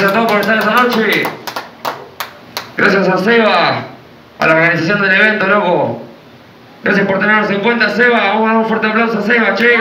Gracias a todos por estar esta noche. Gracias a Seba, a la organización del evento, loco. Gracias por tenernos en cuenta, Seba. Vamos a dar un fuerte aplauso a Seba, che.